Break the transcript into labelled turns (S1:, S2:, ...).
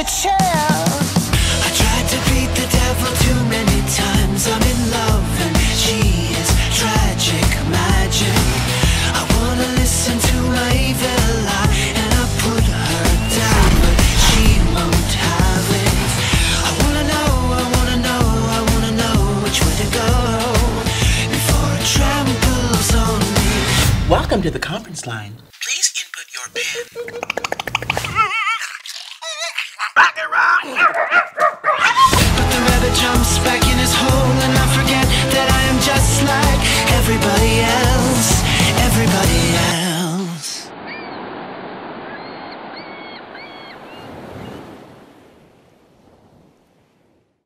S1: the chair. Welcome to the conference line. Please input your PIN.